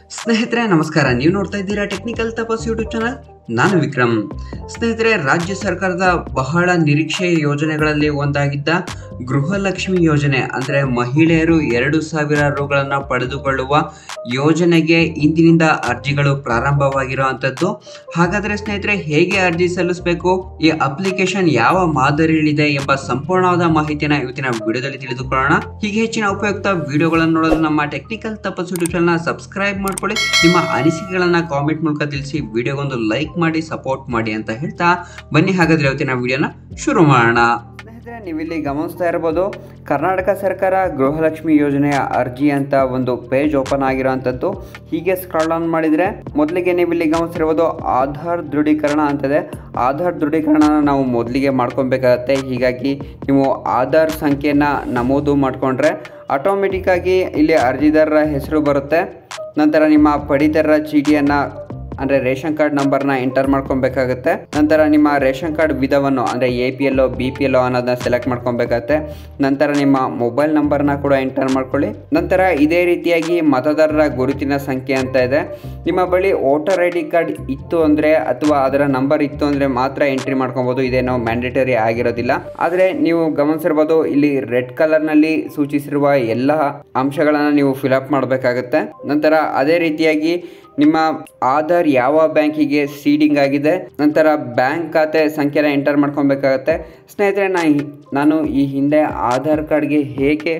ಸ್ನೇಹಿತರೆ, ನಮಸ್ಕಾರ. ನೀವು ನೋಡ್ತಾ ಇದ್ದೀರಾ ಟೆಕ್ನಿಕಲ್ ತಪಸ್ ಯೂಟ್ಯೂಬ್ ಚಾನಲ್ ನಾನು ವಿಕ್ರಮ್. ಸ್ನೇಹಿತರೆ, ರಾಜ್ಯ ಸರ್ಕಾರದ ಬಹಳ ನಿರೀಕ್ಷೆಯ ಯೋಜನೆಗಳಲ್ಲಿ ಒಂದಾಗಿದ್ದ ಗೃಹಲಕ್ಷ್ಮಿ ಯೋಜನೆ ಅಂದರೆ ಮಹಿಳೆಯರು ಎರಡು ಸಾವಿರ ರುಗಳನ್ನು ಪಡೆದುಕೊಳ್ಳುವ ಯೋಜನೆಗೆ ಇಂದಿನಿಂದ ಅರ್ಜಿಗಳು ಪ್ರಾರಂಭವಾಗಿರುವಂಥದ್ದು. ಹಾಗಾದರೆ ಸ್ನೇಹಿತರೆ, ಹೇಗೆ ಅರ್ಜಿ ಸಲ್ಲಿಸಬೇಕು? ಈ ಅಪ್ಲಿಕೇಶನ್ ಯಾವ ಮಾದರಿಯಲ್ಲಿದೆ ಎಂಬ ಸಂಪೂರ್ಣವಾದ ಮಾಹಿತಿಯನ್ನು ಇವತ್ತಿನ ವಿಡಿಯೋದಲ್ಲಿ ತಿಳಿದುಕೊಳ್ಳೋಣ. ಹೀಗೆ ಹೆಚ್ಚಿನ ಉಪಯುಕ್ತ ವಿಡಿಯೋಗಳನ್ನು ನೋಡಲು ನಮ್ಮ ಟೆಕ್ನಿಕಲ್ ತಪಸ್ ಯೂಟ್ಯೂಬ್ ಚಾನಲ್ನ ಸಬ್ಸ್ಕ್ರೈಬ್ ಮಾಡ್ಕೊಳ್ಳಿ. ನಿಮ್ಮ ಅನಿಸಿಕೆಗಳನ್ನು ಕಾಮೆಂಟ್ ಮೂಲಕ ತಿಳಿಸಿ ವಿಡಿಯೋಗೊಂದು ಲೈಕ್ ಮಾಡಿ ಸಪೋರ್ಟ್ ಮಾಡಿ ಅಂತ ಹೇಳ್ತಾ ಬನ್ನಿ. ಹಾಗಾದ್ರೆ ಇವತ್ತಿನ ವಿಡಿಯೋನ ಶುರು ಮಾಡೋಣ. ಸ್ನೇಹಿತರೆ ನೀವಿಲ್ಲಿ ಗಮನಿಸ್ತಾ ಇರ್ಬೋದು, ಕರ್ನಾಟಕ ಸರ್ಕಾರ ಗೃಹಲಕ್ಷ್ಮಿ ಯೋಜನೆಯ ಅರ್ಜಿ ಅಂತ ಒಂದು ಪೇಜ್ ಓಪನ್ ಆಗಿರೋವಂಥದ್ದು ಹೀಗೆ ಸ್ಕ್ರಾಲ್ ಆನ್ ಮಾಡಿದರೆ ಮೊದಲಿಗೆ ನೀವಿಲ್ಲಿ ಗಮನಿಸಿರ್ಬೋದು ಆಧಾರ್ ದೃಢೀಕರಣ ಅಂತದೆ. ಆಧಾರ್ ದೃಢೀಕರಣನ ನಾವು ಮೊದಲಿಗೆ ಮಾಡ್ಕೊಬೇಕಾಗತ್ತೆ ಹೀಗಾಗಿ ನೀವು ಆಧಾರ್ ಸಂಖ್ಯೆನ ನಮೂದು ಮಾಡಿಕೊಂಡ್ರೆ ಆಟೋಮೆಟಿಕ್ಕಾಗಿ ಇಲ್ಲಿ ಅರ್ಜಿದಾರರ ಹೆಸರು ಬರುತ್ತೆ. ನಂತರ ನಿಮ್ಮ ಪಡಿತರ ಚೀಟಿಯನ್ನು ಅಂದರೆ ರೇಷನ್ ಕಾರ್ಡ್ ನಂಬರ್ನ ಎಂಟರ್ ಮಾಡ್ಕೊಬೇಕಾಗುತ್ತೆ. ನಂತರ ನಿಮ್ಮ ರೇಷನ್ ಕಾರ್ಡ್ ವಿಧವನ್ನು ಅಂದರೆ A P L B P L ಅನ್ನೋದನ್ನ ಸೆಲೆಕ್ಟ್ ಮಾಡ್ಕೊಬೇಕಾಗತ್ತೆ. ನಂತರ ನಿಮ್ಮ ಮೊಬೈಲ್ ನಂಬರ್ನ ಕೂಡ ಎಂಟರ್ ಮಾಡ್ಕೊಳ್ಳಿ. ನಂತರ ಇದೇ ರೀತಿಯಾಗಿ ಮತದಾರರ ಗುರುತಿನ ಸಂಖ್ಯೆ ಅಂತ ಇದೆ. ನಿಮ್ಮ ಬಳಿ ವೋಟರ್ ಐ ಡಿ ಕಾರ್ಡ್ ಇತ್ತು ಅಂದರೆ ಅಥವಾ ಅದರ ನಂಬರ್ ಇತ್ತು ಅಂದರೆ ಮಾತ್ರ ಎಂಟ್ರಿ ಮಾಡ್ಕೊಬೋದು. ಇದೇನೋ ಮ್ಯಾಂಡೇಟರಿ ಆಗಿರೋದಿಲ್ಲ. ಆದರೆ ನೀವು ಗಮನಿಸಿರ್ಬೋದು, ಇಲ್ಲಿ ರೆಡ್ ಕಲರ್ನಲ್ಲಿ ಸೂಚಿಸಿರುವ ಎಲ್ಲ ಅಂಶಗಳನ್ನು ನೀವು ಫಿಲಪ್ ಮಾಡಬೇಕಾಗುತ್ತೆ. ನಂತರ ಅದೇ ರೀತಿಯಾಗಿ ನಿಮ್ಮ ಆಧಾರ್ ಯಾವ ಬ್ಯಾಂಕಿಗೆ ಸೀಡಿಂಗ್ ಆಗಿದೆ, ನಂತರ ಬ್ಯಾಂಕ್ ಖಾತೆ ಸಂಖ್ಯೆನ ಎಂಟರ್ ಮಾಡ್ಕೊಬೇಕಾಗತ್ತೆ. ಸ್ನೇಹಿತರೆ, ನಾ ನಾನು ಈ ಹಿಂದೆ ಆಧಾರ್ ಕಾರ್ಡ್ಗೆ ಹೇಗೆ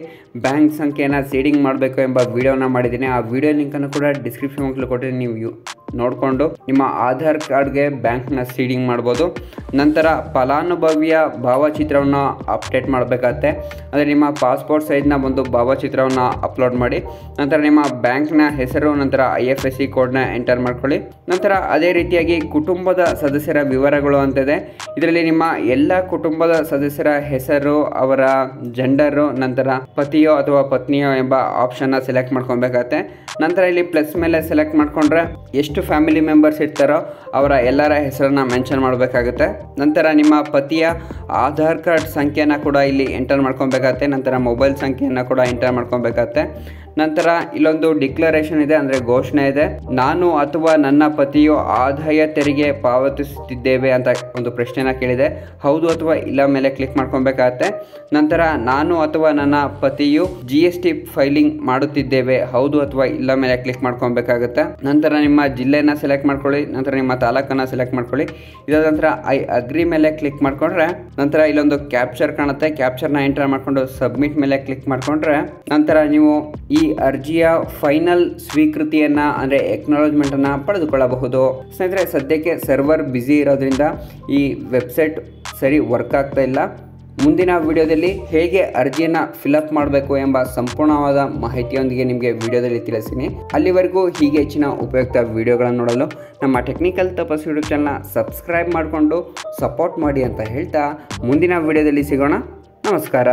ಬ್ಯಾಂಕ್ ಸಂಖ್ಯೆನ ಸೀಡಿಂಗ್ ಮಾಡಬೇಕು ಎಂಬ ವಿಡಿಯೋನ ಮಾಡಿದ್ದೀನಿ. ಆ ವಿಡಿಯೋ ಲಿಂಕನ್ನು ಕೂಡ ಡಿಸ್ಕ್ರಿಪ್ಷನ್ ಕೊಟ್ಟಿದ್ದೀನಿ. ನೀವು ನೋಡಿಕೊಂಡು ನಿಮ್ಮ ಆಧಾರ್ ಕಾರ್ಡ್ಗೆ ಬ್ಯಾಂಕ್ನ ಸೀಡಿಂಗ್ ಮಾಡ್ಬೋದು. ನಂತರ ಫಲಾನುಭವಿಯ ಭಾವಚಿತ್ರವನ್ನು ಅಪ್ಡೇಟ್ ಮಾಡಬೇಕಾಗತ್ತೆ. ಅಂದರೆ ನಿಮ್ಮ ಪಾಸ್ಪೋರ್ಟ್ ಸೈಜ್ನ ಒಂದು ಭಾವಚಿತ್ರವನ್ನು ಅಪ್ಲೋಡ್ ಮಾಡಿ. ನಂತರ ನಿಮ್ಮ ಬ್ಯಾಂಕ್ನ ಹೆಸರು, ನಂತರ ಐ ಎಫ್ ಎಸ್ ಸಿ ಕೋಡ್ನ ಎಂಟರ್ ಮಾಡ್ಕೊಳ್ಳಿ. ನಂತರ ಅದೇ ರೀತಿಯಾಗಿ ಕುಟುಂಬದ ಸದಸ್ಯರ ವಿವರಗಳು ಅಂತಿದೆ ಇದರಲ್ಲಿ ನಿಮ್ಮ ಎಲ್ಲ ಕುಟುಂಬದ ಸದಸ್ಯರ ಹೆಸರು, ಅವರ ಜೆಂಡರು ನಂತರ ಪತಿಯೋ ಅಥವಾ ಪತ್ನಿಯೋ ಎಂಬ ಆಪ್ಷನ್ನ ಸೆಲೆಕ್ಟ್ ಮಾಡ್ಕೊಬೇಕಾಗತ್ತೆ ನಂತರ ಇಲ್ಲಿ ಪ್ಲಸ್ ಮೇಲೆ ಸೆಲೆಕ್ಟ್ ಮಾಡ್ಕೊಂಡ್ರೆ ಎಷ್ಟು ಫ್ಯಾಮಿಲಿ ಮೆಂಬರ್ಸ್ ಇರ್ತಾರೋ ಅವರ ಎಲ್ಲರ ಹೆಸರನ್ನು ಮೆನ್ಷನ್ ಮಾಡಬೇಕಾಗುತ್ತೆ. ನಂತರ ನಿಮ್ಮ ಪತಿಯ ಆಧಾರ್ ಕಾರ್ಡ್ ಸಂಖ್ಯೆನ ಕೂಡ ಇಲ್ಲಿ ಎಂಟರ್ ಮಾಡ್ಕೊಬೇಕಾಗತ್ತೆ. ನಂತರ ಮೊಬೈಲ್ ಸಂಖ್ಯೆಯನ್ನು ಕೂಡ ಎಂಟರ್ ಮಾಡ್ಕೊಬೇಕಾಗತ್ತೆ. ನಂತರ ಇಲ್ಲೊಂದು ಡಿಕ್ಲರೇಷನ್ ಇದೆ, ಅಂದರೆ ಘೋಷಣೆ ಇದೆ. ನಾನು ಅಥವಾ ನನ್ನ ಪತಿಯು ಆದಾಯ ತೆರಿಗೆ ಪಾವತಿಸುತ್ತಿದ್ದೇವೆ ಅಂತ ಒಂದು ಪ್ರಶ್ನೆನ ಕೇಳಿದೆ. ಹೌದು ಅಥವಾ ಇಲ್ಲ ಮೇಲೆ ಕ್ಲಿಕ್ ಮಾಡ್ಕೊಬೇಕಾಗತ್ತೆ. ನಂತರ ನಾನು ಅಥವಾ ನನ್ನ ಪತಿಯು ಜಿ ಎಸ್ ಟಿ ಫೈಲಿಂಗ್ ಮಾಡುತ್ತಿದ್ದೇವೆ. ಹೌದು ಅಥವಾ ಇಲ್ಲ ಮೇಲೆ ಕ್ಲಿಕ್ ಮಾಡ್ಕೊಬೇಕಾಗುತ್ತೆ. ನಂತರ ನಿಮ್ಮ ಜಿಲ್ಲೆನ ಸೆಲೆಕ್ಟ್ ಮಾಡ್ಕೊಳ್ಳಿ, ನಂತರ ನಿಮ್ಮ ತಾಲೂಕನ್ನು ಸೆಲೆಕ್ಟ್ ಮಾಡ್ಕೊಳ್ಳಿ. ಇದಾದ ನಂತರ ಐ ಅಗ್ರಿ ಮೇಲೆ ಕ್ಲಿಕ್ ಮಾಡ್ಕೊಂಡ್ರೆ, ನಂತರ ಇಲ್ಲೊಂದು ಕ್ಯಾಪ್ಚರ್ ಕಾಣುತ್ತೆ. ಕ್ಯಾಪ್ಚರ್ನ ಎಂಟರ್ ಮಾಡ್ಕೊಂಡು ಸಬ್ಮಿಟ್ ಮೇಲೆ ಕ್ಲಿಕ್ ಮಾಡ್ಕೊಂಡ್ರೆ, ನಂತರ ನೀವು ಈ ಅರ್ಜಿಯ ಫೈನಲ್ ಸ್ವೀಕೃತಿಯನ್ನ, ಅಂದರೆ ಎಕ್ನಾಲಜ್ಮೆಂಟನ್ನು ಪಡೆದುಕೊಳ್ಳಬಹುದು. ಸ್ನೇಹಿತರೆ, ಸದ್ಯಕ್ಕೆ ಸರ್ವರ್ ಬ್ಯುಸಿ ಇರೋದ್ರಿಂದ ಈ ವೆಬ್ಸೈಟ್ ಸರಿ ವರ್ಕ್ ಆಗ್ತಾ ಇಲ್ಲ. ಮುಂದಿನ ವಿಡಿಯೋದಲ್ಲಿ ಹೇಗೆ ಅರ್ಜಿಯನ್ನು ಫಿಲಪ್ ಮಾಡಬೇಕು ಎಂಬ ಸಂಪೂರ್ಣವಾದ ಮಾಹಿತಿಯೊಂದಿಗೆ ನಿಮಗೆ ವಿಡಿಯೋದಲ್ಲಿ ತಿಳಿಸ್ತೀನಿ. ಅಲ್ಲಿವರೆಗೂ ಹೀಗೆ ಹೆಚ್ಚಿನ ಉಪಯುಕ್ತ ವಿಡಿಯೋಗಳನ್ನು ನೋಡಲು ನಮ್ಮ ಟೆಕ್ನಿಕಲ್ ತಪಸ್ ಯೂಟ್ಯೂಬ್ ಚಾನಲ್ನ ಸಬ್ಸ್ಕ್ರೈಬ್ ಮಾಡಿಕೊಂಡು ಸಪೋರ್ಟ್ ಮಾಡಿ ಅಂತ ಹೇಳ್ತಾ ಮುಂದಿನ ವಿಡಿಯೋದಲ್ಲಿ ಸಿಗೋಣ. ನಮಸ್ಕಾರ.